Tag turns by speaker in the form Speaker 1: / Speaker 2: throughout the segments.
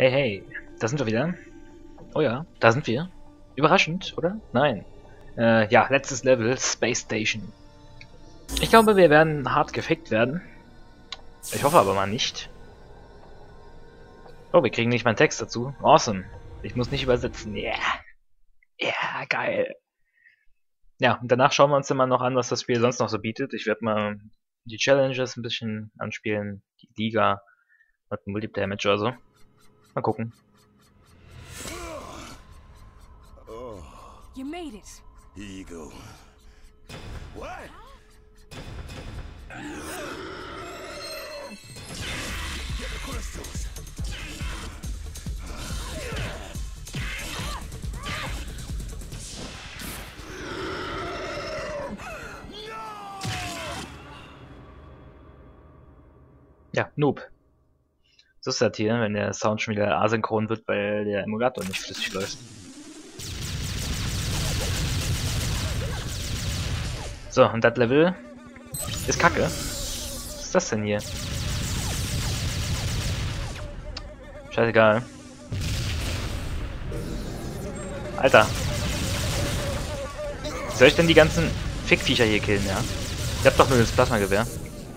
Speaker 1: Hey, hey, da sind wir wieder. Oh ja, da sind wir. Überraschend, oder? Nein. Äh, ja, letztes Level, Space Station. Ich glaube, wir werden hart gefickt werden. Ich hoffe aber mal nicht. Oh, wir kriegen nicht mal einen Text dazu. Awesome. Ich muss nicht übersetzen. Yeah. Yeah, geil. Ja, und danach schauen wir uns immer noch an, was das Spiel sonst noch so bietet. Ich werde mal die Challenges ein bisschen anspielen, die Liga und Multiplayer-Match oder so. Mal gucken. You made it. Here you go. What? Get the crystals. Ja, Noob. So ist das hier, wenn der Sound schon wieder asynchron wird, weil der Emulator nicht flüssig läuft. So, und das Level ist kacke. Was ist das denn hier? Scheißegal. Alter. Soll ich denn die ganzen Fickviecher hier killen, ja? Ich hab doch nur das Plasmagewehr.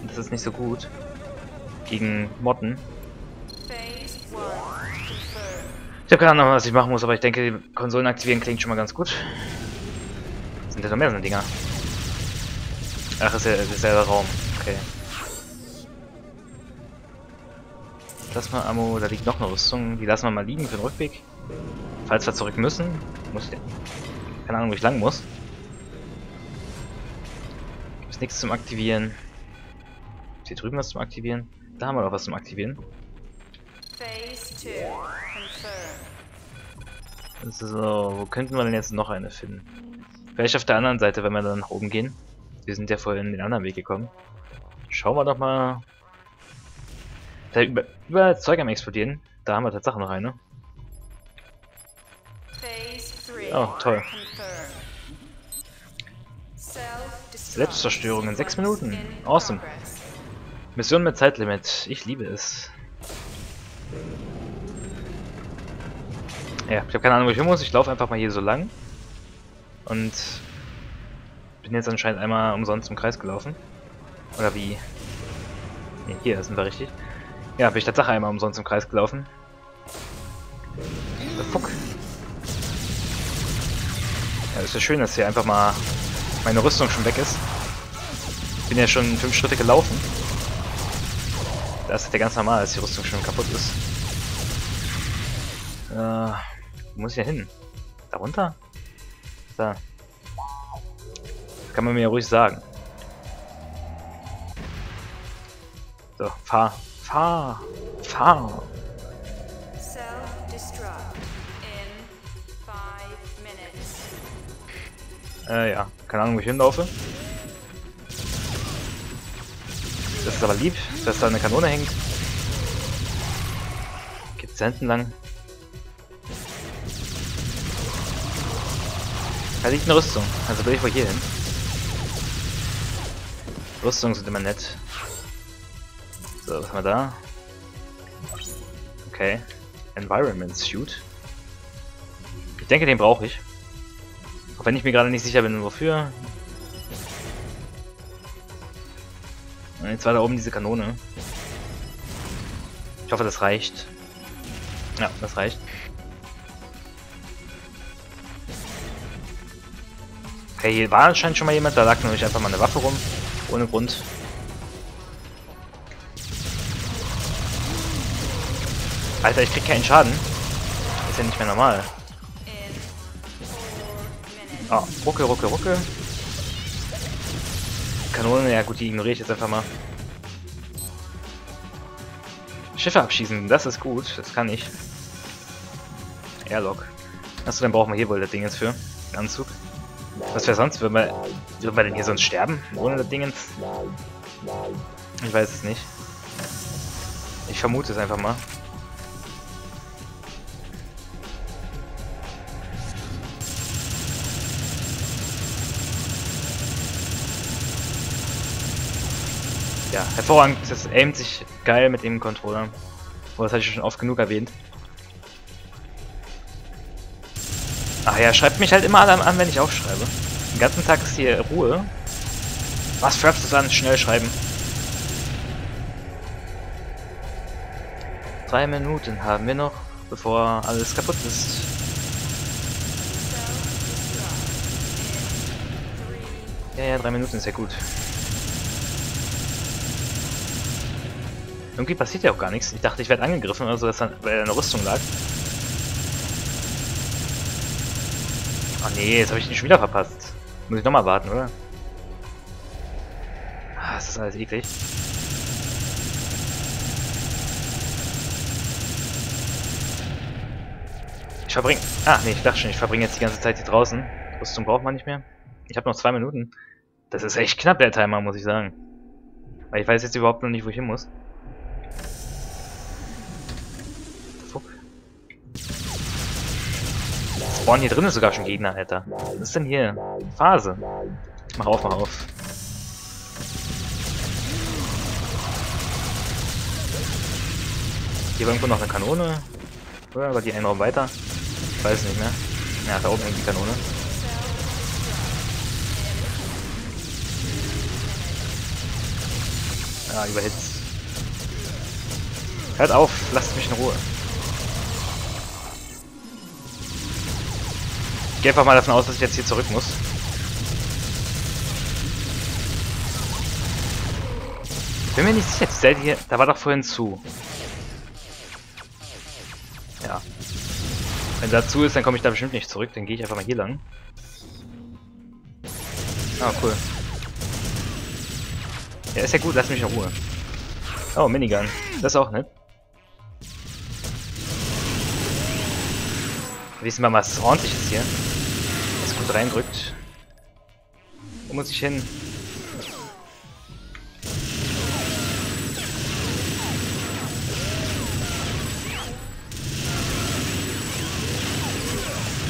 Speaker 1: Das ist nicht so gut. Gegen Motten. Habe keine Ahnung, was ich machen muss, aber ich denke, die Konsolen aktivieren klingt schon mal ganz gut. Sind ja noch mehr so Dinger. Ach, ist ja derselbe Raum. Okay. Plasma-Ammo, da liegt noch eine Rüstung. Die lassen wir mal liegen für den Rückweg. Falls wir zurück müssen. Muss ich... Keine Ahnung, wo ich lang muss. Ist nichts zum Aktivieren. Ist hier drüben was zum Aktivieren? Da haben wir doch was zum Aktivieren. So, wo könnten wir denn jetzt noch eine finden? Vielleicht auf der anderen Seite, wenn wir dann nach oben gehen. Wir sind ja vorhin den anderen Weg gekommen. Schauen wir doch mal. Da über, überall Zeug am explodieren. Da haben wir tatsächlich noch eine. Oh, toll. Selbstzerstörung in 6 Minuten. Awesome. Mission mit Zeitlimit. Ich liebe es. Ja, ich habe keine Ahnung, wo ich hin muss. Ich laufe einfach mal hier so lang. Und bin jetzt anscheinend einmal umsonst im Kreis gelaufen. Oder wie? Ne, hier sind wir richtig. Ja, bin ich Tatsache einmal umsonst im Kreis gelaufen. The fuck? Ja, ist ja schön, dass hier einfach mal meine Rüstung schon weg ist. Bin ja schon fünf Schritte gelaufen. Das ist ja ganz normal, dass die Rüstung schon kaputt ist. Äh, wo muss ich ja hin? Da runter? Da. Kann man mir ja ruhig sagen. So, fahr. Fahr. Fahr. Äh, ja. Keine Ahnung, wo ich hinlaufe. Das ist aber lieb, dass da eine Kanone hängt. Geht's da hinten lang? Da liegt eine Rüstung, also will ich wohl hier hin. Rüstungen sind immer nett. So, was haben wir da? Okay. Environment Suit. Ich denke, den brauche ich. Auch wenn ich mir gerade nicht sicher bin, wofür. Und jetzt war da oben diese Kanone. Ich hoffe, das reicht. Ja, das reicht. Okay, hier war anscheinend schon mal jemand, da lag nämlich einfach mal eine Waffe rum. Ohne Grund. Alter, ich krieg keinen Schaden. Ist ja nicht mehr normal. Ah, rucke, rucke, rucke. Kanone, ja gut, die ignoriere ich jetzt einfach mal. Schiffe abschießen, das ist gut, das kann ich. Airlock. Achso, dann brauchen wir hier wohl das Ding jetzt für. Den Anzug. Was wäre sonst? Würden wir, würden wir denn hier sonst sterben? Ohne das Dingens? Ich weiß es nicht. Ich vermute es einfach mal. Ja, hervorragend. Das aimt sich geil mit dem Controller. Oh, das hatte ich schon oft genug erwähnt. Ach ja, schreibt mich halt immer alle an, wenn ich aufschreibe. Den ganzen Tag ist hier Ruhe. Was schreibst du an? Schnell schreiben. Drei Minuten haben wir noch, bevor alles kaputt ist. Ja, ja, drei Minuten ist ja gut. Irgendwie passiert ja auch gar nichts. Ich dachte, ich werde angegriffen oder so, dass dann, weil eine Rüstung lag. Nee, jetzt habe ich den schon wieder verpasst. Muss ich nochmal warten, oder? Ah, das ist alles eklig. Ich verbringe... Ah, nee, ich dachte schon, ich verbringe jetzt die ganze Zeit hier draußen. Rüstung braucht man nicht mehr. Ich habe noch zwei Minuten. Das ist echt knapp, der Timer, muss ich sagen. Weil ich weiß jetzt überhaupt noch nicht, wo ich hin muss. Spawn hier drin ist sogar schon Gegner, Alter. Was ist denn hier? Phase. Mach auf, mach auf. Hier war irgendwo noch eine Kanone. Oder war die einen Raum weiter? Ich weiß nicht mehr. Ja, da oben hängt die Kanone. Ja, überhitzt. Hört auf, lasst mich in Ruhe. Gehe einfach mal davon aus, dass ich jetzt hier zurück muss. Bin mir nicht sicher, die Seite hier, da war doch vorhin zu. Ja. Wenn da zu ist, dann komme ich da bestimmt nicht zurück, dann gehe ich einfach mal hier lang. Ah, cool. Ja, ist ja gut, lass mich in Ruhe. Oh, Minigun. Das ist auch nett. Wissen wir mal, was ordentlich ist hier. Gut reindrückt. Wo muss ich hin?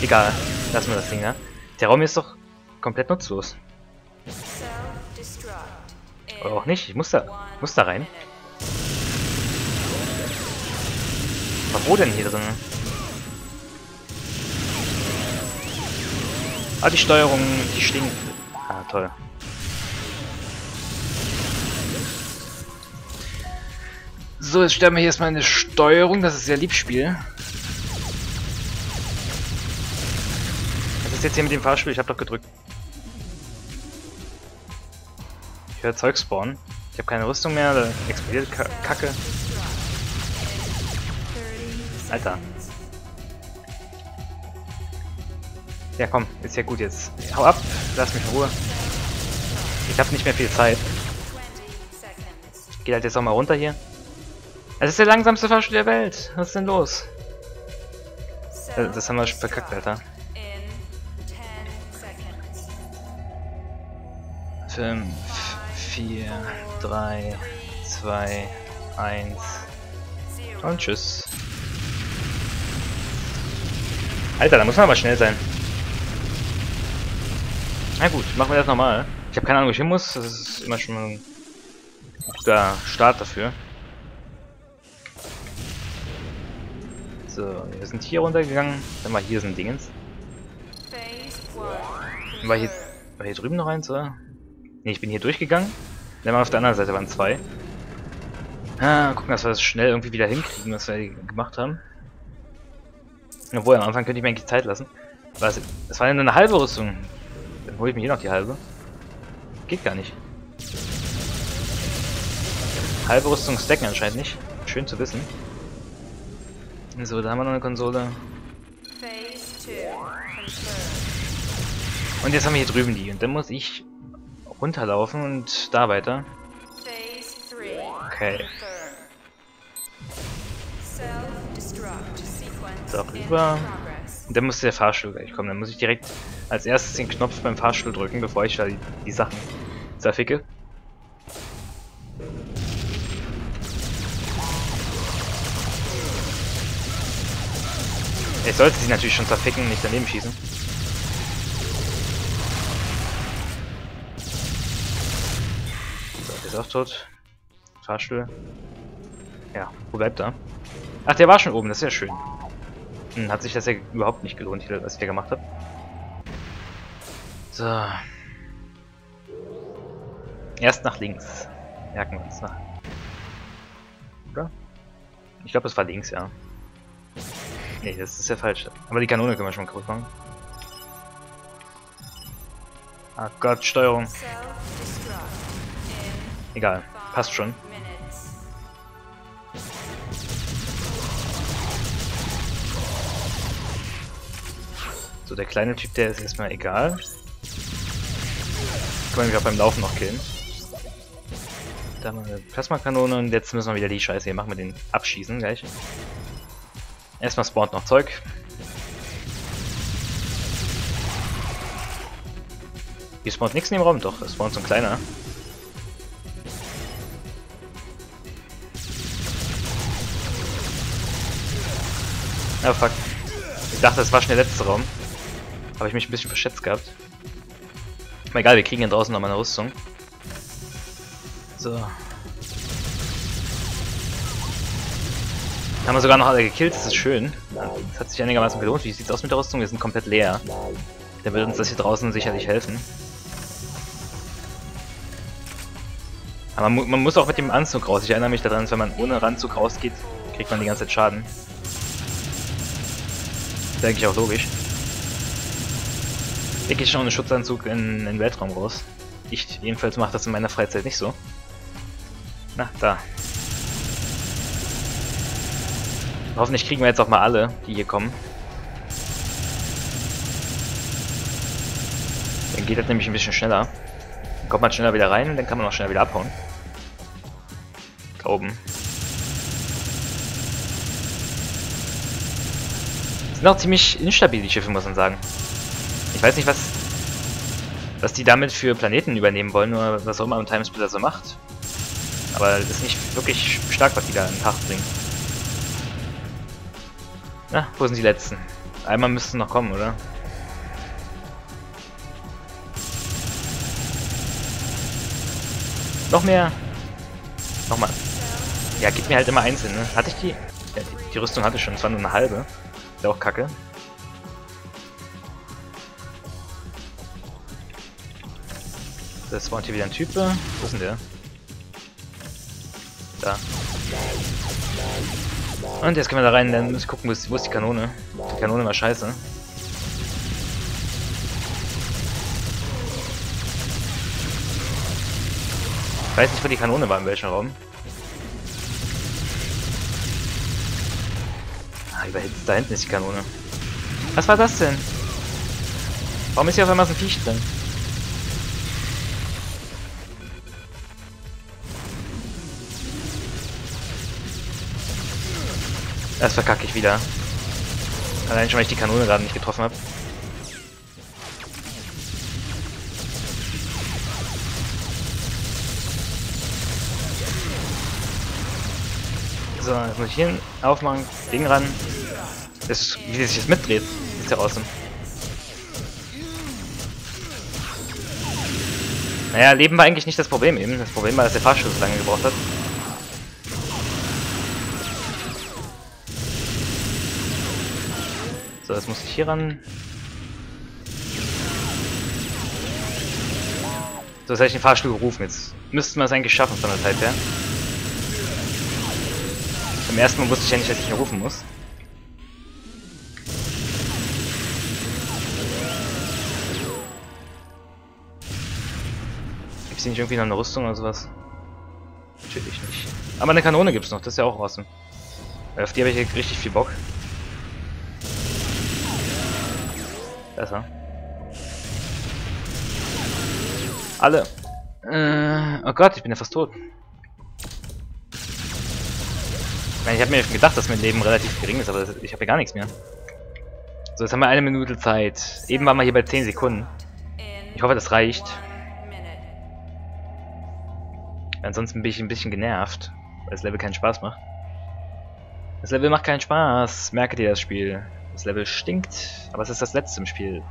Speaker 1: Egal, lassen wir das Ding, ne? Der Raum ist doch komplett nutzlos. Oder auch nicht, ich muss da, muss da rein. Aber wo denn hier drin? Ah, die Steuerung, die stinkt. Ah, toll. So, jetzt stellen wir hier erstmal eine Steuerung, das ist sehr Liebspiel. Was ist jetzt hier mit dem Fahrstuhl? Ich habe doch gedrückt. Ich höre Zeug spawnen. Ich habe keine Rüstung mehr, da explodiert Kacke. Alter. Ja komm, ist ja gut jetzt. Hau ab, lass mich in Ruhe. Ich habe nicht mehr viel Zeit. Geht halt jetzt auch mal runter hier. Es ist der langsamste Fahrstuhl der Welt. Was ist denn los? Äh, das haben wir schon verkackt, Alter. 5, 4, 3, 2, 1 und tschüss. Alter, da muss man aber schnell sein. Na gut, machen wir das nochmal. Ich habe keine Ahnung, wo ich hin muss. Das ist immer schon ein guter Start dafür. So, wir sind hier runtergegangen. Dann war hier so ein Dingens. War hier, war hier drüben noch eins, oder? Ne, ich bin hier durchgegangen. Dann war auf der anderen Seite waren zwei. Ah, gucken, dass wir das schnell irgendwie wieder hinkriegen, was wir gemacht haben. Obwohl, am Anfang könnte ich mir eigentlich Zeit lassen. Was? Das war ja nur eine halbe Rüstung. Dann hole ich mir hier noch die halbe. Geht gar nicht. Halbe Rüstung stacken anscheinend nicht. Schön zu wissen. So, da haben wir noch eine Konsole. Und jetzt haben wir hier drüben die. Und dann muss ich runterlaufen und da weiter. Okay. Darüber. Und dann muss der Fahrstuhl gleich kommen. Dann muss ich direkt als erstes den Knopf beim Fahrstuhl drücken, bevor ich da die, die Sachen zerficke. Ich sollte sie natürlich schon zerficken, nicht daneben schießen. So, der ist auch tot. Fahrstuhl. Ja, wo bleibt er? Ach, der war schon oben, das ist ja schön. Hm, hat sich das ja überhaupt nicht gelohnt, was ich da gemacht habe. So. Erst nach links. Merken wir uns nach. Oder? Ich glaube, das war links, ja. Nee, das ist ja falsch. Aber die Kanone können wir schon kaputt machen. Ah Gott, Steuerung. Egal, passt schon. So, der kleine Typ, der ist erstmal egal. Kann man mich auch beim Laufen noch killen. Da haben wir eine Plasmakanone und jetzt müssen wir wieder die Scheiße hier machen mit den Abschießen gleich. Erstmal spawnt noch Zeug. Hier spawnt nichts in dem Raum, doch, es spawnt so ein kleiner. Ah fuck. Ich dachte, das war schon der letzte Raum. Habe ich mich ein bisschen verschätzt gehabt. Aber egal, wir kriegen hier draußen nochmal eine Rüstung. So. Haben wir sogar noch alle gekillt, das ist schön. Das hat sich einigermaßen gelohnt. Wie sieht's aus mit der Rüstung? Wir sind komplett leer. Da wird uns das hier draußen sicherlich helfen. Aber man, muss auch mit dem Anzug raus. Ich erinnere mich daran, wenn man ohne Anzug rausgeht, kriegt man die ganze Zeit Schaden. Das ist eigentlich auch logisch. Ich gehe schon ohne Schutzanzug in, in den Weltraum raus. Ich jedenfalls mache das in meiner Freizeit nicht so. Na, da. Hoffentlich kriegen wir jetzt auch mal alle, die hier kommen. Dann geht das nämlich ein bisschen schneller. Dann kommt man schneller wieder rein und dann kann man auch schneller wieder abhauen. Da oben. Sind auch ziemlich instabil, die Schiffe, muss man sagen. Ich weiß nicht, was, was die damit für Planeten übernehmen wollen, oder was auch immer ein Timesplitter so macht. Aber das ist nicht wirklich stark, was die da in den Tag bringen. Na, wo sind die letzten? Einmal müssten noch kommen, oder? Noch mehr? Nochmal. Ja, gib mir halt immer einzeln, ne? Hatte ich die? Ja, die, Rüstung hatte ich schon, es war nur eine halbe. Ist auch kacke. Das spawnt hier wieder ein Typ. Wo ist denn der? Da. Und jetzt können wir da rein, dann muss ich gucken, wo ist, wo ist die Kanone. Die Kanone war scheiße. Ich weiß nicht, wo die Kanone war, in welchem Raum. Ah, da hinten ist die Kanone. Was war das denn? Warum ist hier auf einmal so ein Viech drin? Das verkacke ich wieder. Allein schon, weil ich die Kanone gerade nicht getroffen habe. So, jetzt muss ich hier aufmachen, Ding ran. Das, wie sich das mitdreht, ist ja awesome. Naja, Leben war eigentlich nicht das Problem eben. Das Problem war, dass der Fahrstuhl so lange gebraucht hat. So, jetzt muss ich hier ran. So, jetzt habe ich den Fahrstuhl gerufen. Jetzt müssten wir es eigentlich schaffen von der Zeit her. Beim ersten Mal wusste ich ja nicht, dass ich ihn rufen muss. Gibt es hier nicht irgendwie noch eine Rüstung oder sowas? Natürlich nicht. Aber eine Kanone gibt es noch, das ist ja auch awesome. Auf die habe ich richtig viel Bock. Besser. Alle. Äh, oh Gott, ich bin ja fast tot. Ich, ich habe mir gedacht, dass mein Leben relativ gering ist, aber ich habe ja gar nichts mehr. So, jetzt haben wir eine Minute Zeit. Eben waren wir hier bei 10 Sekunden. Ich hoffe, das reicht. Ansonsten bin ich ein bisschen genervt, weil das Level keinen Spaß macht. Das Level macht keinen Spaß. Merket ihr das Spiel. Das Level stinkt, aber es ist das letzte im Spiel.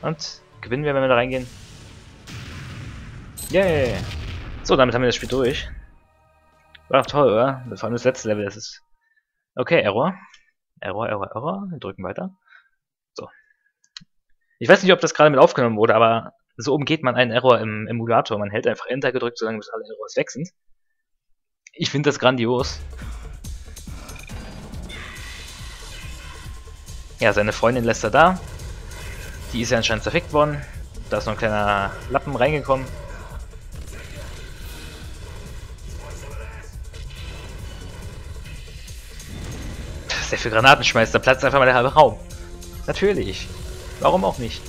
Speaker 1: Und gewinnen wir, wenn wir da reingehen. Yay! So, damit haben wir das Spiel durch. War doch toll, oder? Vor allem das letzte Level, das ist... Okay, Error. Error, Error, Error. Wir drücken weiter. So. Ich weiß nicht, ob das gerade mit aufgenommen wurde, aber so umgeht man einen Error im Emulator. Man hält einfach Enter gedrückt, solange bis alle Errors weg sind. Ich finde das grandios. Ja, seine Freundin lässt er da. Die ist ja anscheinend zerfickt worden. Da ist noch ein kleiner Lappen reingekommen. Der für Granaten schmeißt, da platzt einfach mal der halbe Raum. Natürlich. Warum auch nicht?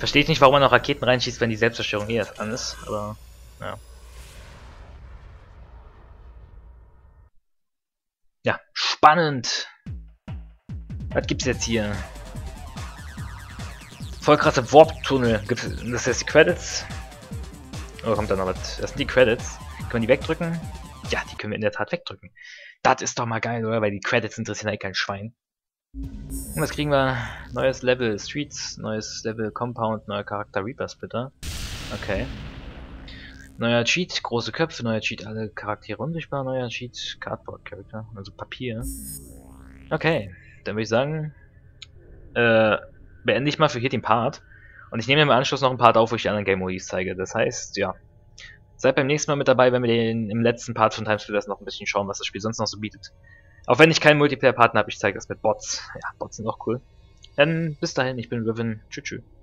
Speaker 1: Verstehe ich nicht, warum man noch Raketen reinschießt, wenn die Selbstzerstörung eh erst an ist, aber ja. Ja, spannend. Was gibt's jetzt hier? Voll krasse Warp-Tunnel. Gibt's das jetzt die Credits? Oder kommt da noch was? Das sind die Credits. Können wir die wegdrücken? Ja, die können wir in der Tat wegdrücken. Das ist doch mal geil, oder? Weil die Credits interessieren halt kein Schwein. Und was kriegen wir? Neues Level Streets, neues Level Compound, neuer Charakter Reaper Splitter. Okay. Neuer Cheat, große Köpfe, neuer Cheat, alle Charaktere unsichtbar, neuer Cheat, Cardboard Charakter, also Papier. Okay, dann würde ich sagen, äh, beende ich mal für hier den Part. Und ich nehme im Anschluss noch einen Part auf, wo ich die anderen Game Movies zeige. Das heißt, ja, seid beim nächsten Mal mit dabei, wenn wir den im letzten Part von Timesplitters noch ein bisschen schauen, was das Spiel sonst noch so bietet. Auch wenn ich keinen Multiplayer-Partner habe, ich zeige das mit Bots. Ja, Bots sind auch cool. Dann bis dahin, ich bin Riven. Tschüss. tschüss.